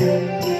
Música